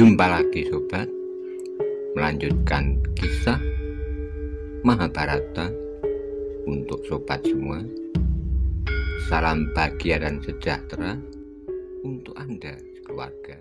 Jumpa lagi sobat. Melanjutkan kisah Mahabharata Untuk sobat semua. Salam bahagia dan sejahtera Untuk Anda sekeluarga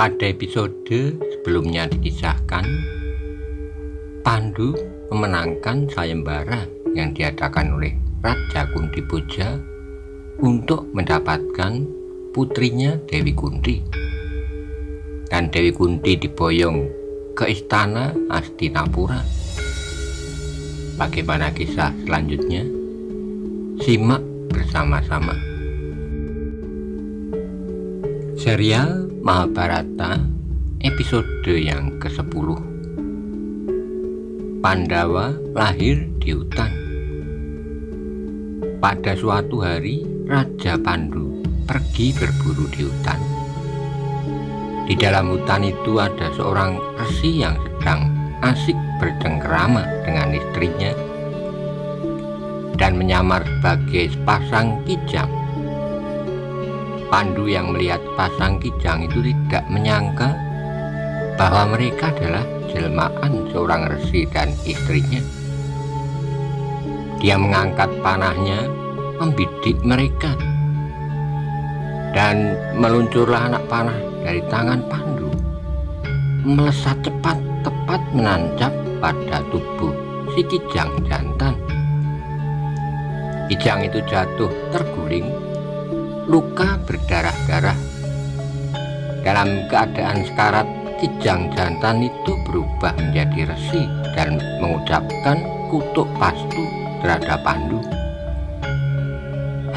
Pada episode sebelumnya dikisahkan Pandu memenangkan sayembara yang diadakan oleh Raja Kunti Puja untuk mendapatkan putrinya Dewi Kunti. Dan Dewi Kunti diboyong ke istana Astinapura. Bagaimana kisah selanjutnya? Simak bersama-sama. Serial Mahabharata episode yang ke-10 Pandawa lahir di hutan. Pada suatu hari, Raja Pandu pergi berburu di hutan. Di dalam hutan itu ada seorang resi yang sedang asik bercengkerama dengan istrinya dan menyamar sebagai sepasang kijang. Pandu yang melihat pasang kijang itu tidak menyangka bahwa mereka adalah jelmaan seorang resi dan istrinya. Dia mengangkat panahnya, membidik mereka. Dan meluncurlah anak panah dari tangan Pandu. Melesat cepat, tepat menancap pada tubuh si kijang jantan. Kijang itu jatuh terguling, luka berdarah-darah. Dalam keadaan sekarat Kijang jantan itu berubah menjadi resi dan mengucapkan kutuk pastu terhadap Pandu.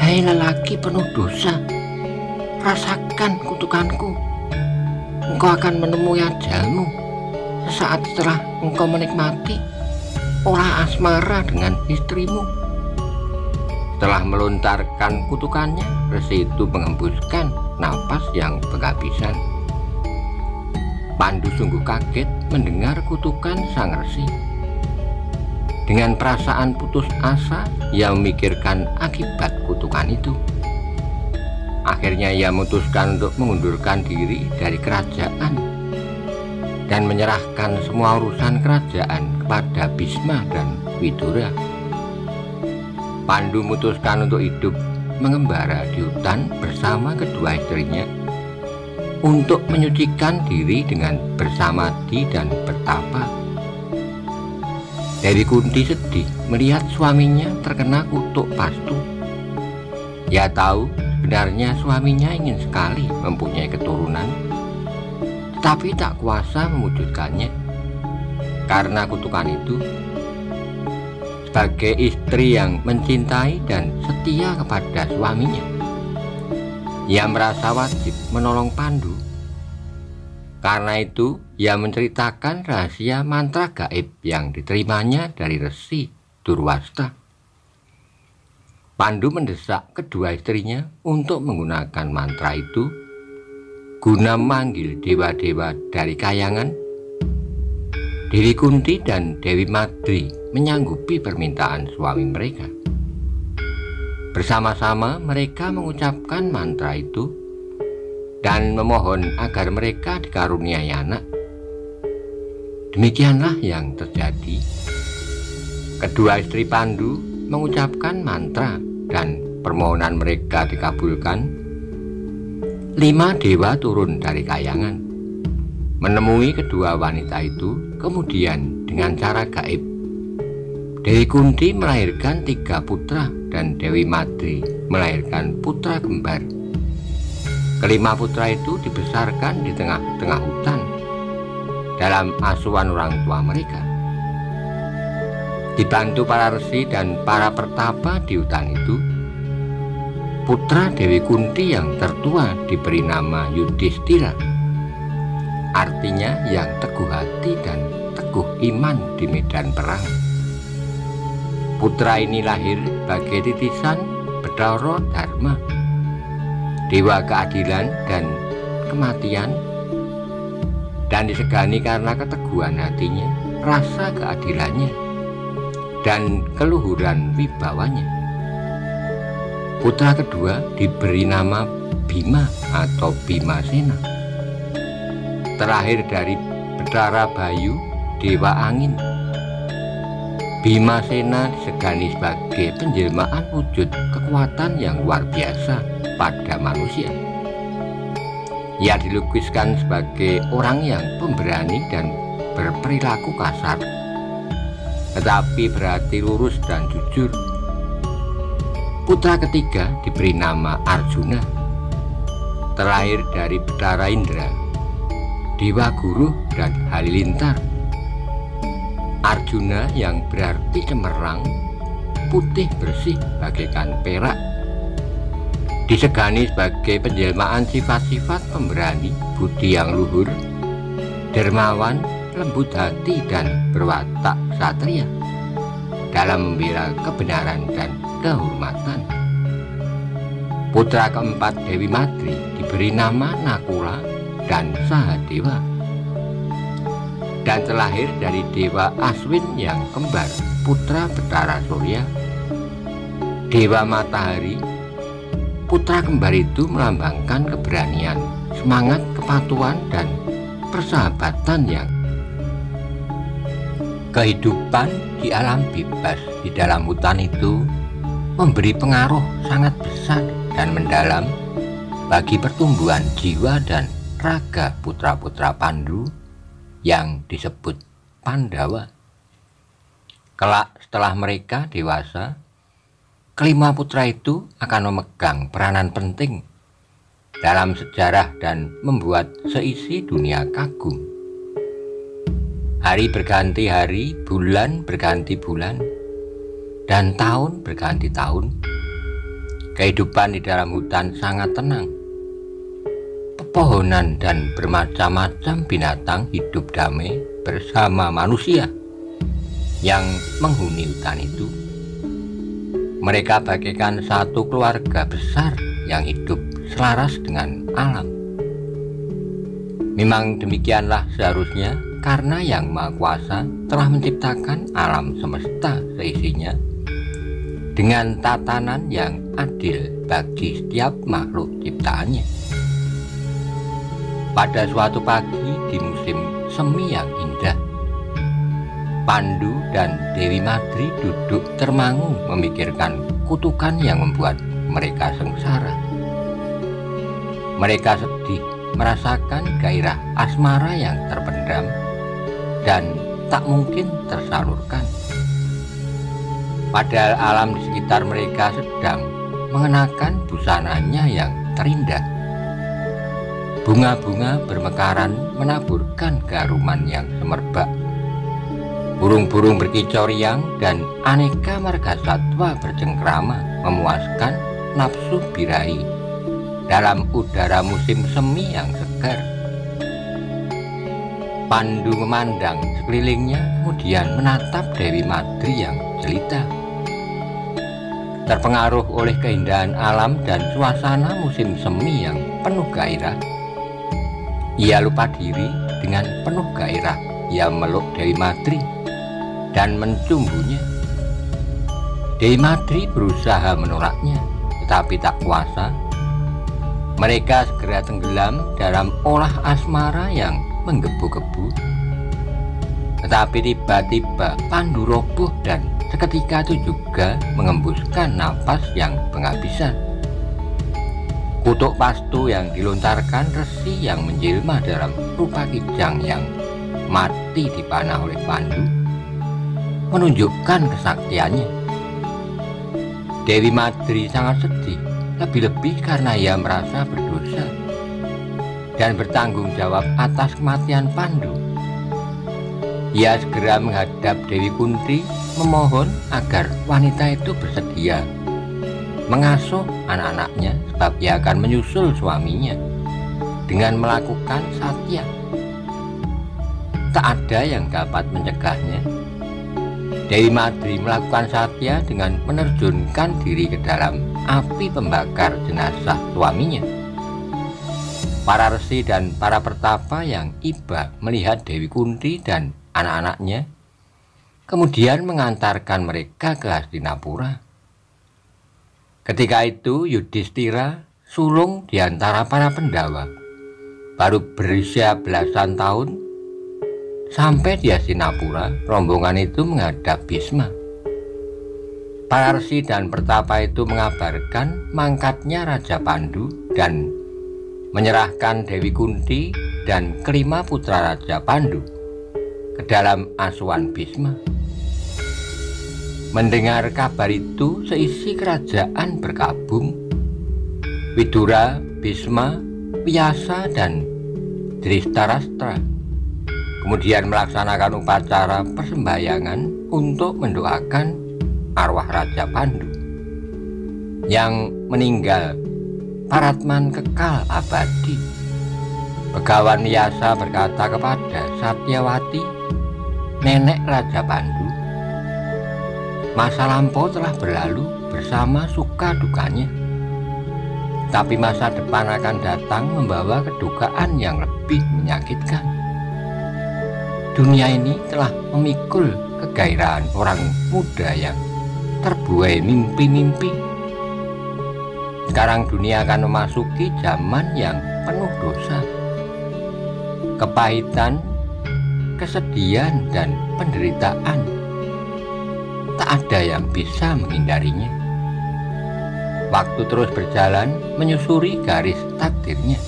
Hei lelaki penuh dosa, rasakan kutukanku. Engkau akan menemui ajalmu sesaat setelah engkau menikmati olah asmara dengan istrimu. Setelah melontarkan kutukannya, resi itu mengembuskan napas yang penghabisan. Pandu sungguh kaget mendengar kutukan sang resi. Dengan perasaan putus asa, ia memikirkan akibat kutukan itu. Akhirnya ia memutuskan untuk mengundurkan diri dari kerajaan dan menyerahkan semua urusan kerajaan kepada Bisma dan Widura. Pandu memutuskan untuk hidup mengembara di hutan bersama kedua istrinya untuk menyucikan diri dengan bersamadi dan bertapa. Dewi Kunti sedih melihat suaminya terkena kutuk pastu. Ia tahu sebenarnya suaminya ingin sekali mempunyai keturunan, tapi tak kuasa mewujudkannya. Karena kutukan itu, sebagai istri yang mencintai dan setia kepada suaminya, ia merasa wajib menolong Pandu. Karena itu, ia menceritakan rahasia mantra gaib yang diterimanya dari Resi Durwasta. Pandu mendesak kedua istrinya untuk menggunakan mantra itu guna memanggil dewa-dewa dari kayangan. Dewi Kunti dan Dewi Madri menyanggupi permintaan suami mereka. Bersama-sama mereka mengucapkan mantra itu dan memohon agar mereka dikaruniai anak. Demikianlah yang terjadi. Kedua istri Pandu mengucapkan mantra dan permohonan mereka dikabulkan. Lima dewa turun dari kayangan, menemui kedua wanita itu, kemudian dengan cara gaib Dewi Kunti melahirkan tiga putra dan Dewi Madri melahirkan putra kembar. Kelima putra itu dibesarkan di tengah-tengah hutan dalam asuhan orang tua mereka. Dibantu para resi dan para pertapa di hutan itu, putra Dewi Kunti yang tertua diberi nama Yudhistira. Artinya yang teguh hati dan teguh iman di medan perang. Putra ini lahir sebagai titisan Bedaro Dharma, Dewa Keadilan dan Kematian, dan disegani karena keteguhan hatinya, rasa keadilannya, dan keluhuran wibawanya. Putra kedua diberi nama Bima atau Bima Sena. Terakhir dari Betara Bayu, Dewa Angin. Bima Sena disegani sebagai penjelmaan wujud kekuatan yang luar biasa pada manusia. Ia dilukiskan sebagai orang yang pemberani dan berperilaku kasar, tetapi berarti lurus dan jujur Putra ketiga diberi nama Arjuna. Terakhir dari Betara Indra, Dewa Guru dan Halilintar. Arjuna yang berarti cemerlang, putih bersih bagaikan perak. Disegani sebagai penjelmaan sifat-sifat pemberani, budi yang luhur, dermawan, lembut hati dan berwatak satria dalam membela kebenaran dan kehormatan. Putra keempat Dewi Madri diberi nama Nakula dan Sahadewa. Dan terlahir dari Dewa Aswin yang kembar, putra Betara Surya. Dewa Matahari, putra kembar itu melambangkan keberanian, semangat kepatuhan dan persahabatan yang kehidupan di alam bebas di dalam hutan itu memberi pengaruh sangat besar dan mendalam bagi pertumbuhan jiwa dan raga putra-putra Pandu yang disebut Pandawa. Kelak setelah mereka dewasa, kelima putra itu akan memegang peranan penting dalam sejarah dan membuat seisi dunia kagum. Hari berganti hari, bulan berganti bulan, dan tahun berganti tahun. Kehidupan di dalam hutan sangat tenang. Pepohonan dan bermacam-macam binatang hidup damai bersama manusia yang menghuni hutan itu. Mereka bagaikan satu keluarga besar yang hidup selaras dengan alam. Memang demikianlah seharusnya karena Yang Maha Kuasa telah menciptakan alam semesta seisinya dengan tatanan yang adil bagi setiap makhluk ciptaannya. Pada suatu pagi di musim semi yang indah, Pandu dan Dewi Madri duduk termangu memikirkan kutukan yang membuat mereka sengsara. Mereka sedih merasakan gairah asmara yang terpendam dan tak mungkin tersalurkan. Padahal alam di sekitar mereka sedang mengenakan busananya yang terindah. Bunga-bunga bermekaran menaburkan garuman yang semerbak. Burung-burung berkicau riang dan aneka marga satwa bercengkrama memuaskan nafsu birahi dalam udara musim semi yang segar. Pandu memandang sekelilingnya kemudian menatap Dewi Madri yang jelita terpengaruh oleh keindahan alam dan suasana musim semi yang penuh gairah. Ia lupa diri dengan penuh gairah. Ia meluk Dewi Madri dan mencumbunya. Dewi Madri berusaha menolaknya, tetapi tak kuasa. Mereka segera tenggelam dalam olah asmara yang menggebu-gebu. Tetapi tiba-tiba Pandu roboh dan seketika itu juga mengembuskan napas yang penghabisan. Kutuk pastu yang dilontarkan resi yang menjelma dalam rupa kijang yang mati dipanah oleh Pandu menunjukkan kesaktiannya. Dewi Madri sangat sedih, lebih-lebih karena ia merasa berdosa dan bertanggung jawab atas kematian Pandu. Ia segera menghadap Dewi Kunti memohon agar wanita itu bersedia mengasuh anak-anaknya sebab ia akan menyusul suaminya dengan melakukan satya. Tak ada yang dapat mencegahnya. Dewi Madri melakukan satya dengan menerjunkan diri ke dalam api pembakar jenazah suaminya. Para resi dan para pertapa yang iba melihat Dewi Kunti dan anak-anaknya kemudian mengantarkan mereka ke Hastinapura. Ketika itu Yudhistira sulung di antara para pendawa. Baru berusia belasan tahun sampai di Asinapura, rombongan itu menghadap Bisma. Para resi dan pertapa itu mengabarkan mangkatnya Raja Pandu dan menyerahkan Dewi Kunti dan kelima putra Raja Pandu ke dalam asuhan Bisma. Mendengar kabar itu, seisi kerajaan berkabung. Widura, Bisma, Piyasa, dan Dristarastra kemudian melaksanakan upacara persembahyangan untuk mendoakan arwah Raja Pandu yang meninggal Paratman kekal abadi. Begawan Yasa berkata kepada Satyawati, nenek Raja Pandu, Masa lampau telah berlalu bersama suka dukanya. Tapi masa depan akan datang membawa kedukaan yang lebih menyakitkan. Dunia ini telah memikul kegairahan orang muda yang terbuai mimpi-mimpi. Sekarang dunia akan memasuki zaman yang penuh dosa. Kepahitan, kesedihan, dan penderitaan tak ada yang bisa menghindarinya. Waktu terus berjalan menyusuri garis takdirnya.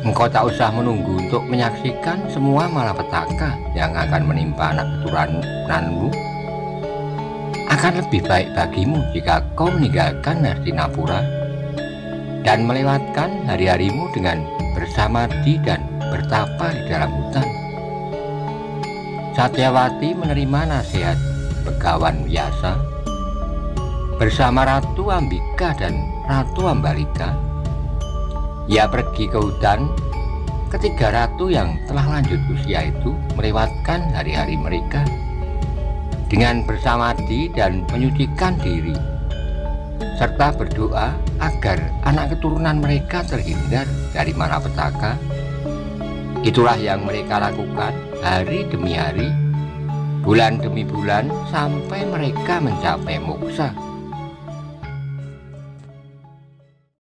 Engkau tak usah menunggu untuk menyaksikan semua malapetaka yang akan menimpa anak keturunanmu. Akan lebih baik bagimu jika kau meninggalkan Hastinapura dan melewatkan hari-harimu dengan bersama di dan bertapa di dalam hutan. Satyawati menerima nasihat Begawan Biasa bersama Ratu Ambika dan Ratu Ambalika. Ia pergi ke hutan ketiga ratu yang telah lanjut usia itu melewatkan hari-hari mereka dengan bersamadi dan menyucikan diri serta berdoa agar anak keturunan mereka terhindar dari malapetaka. Itulah yang mereka lakukan hari demi hari bulan demi bulan sampai mereka mencapai moksa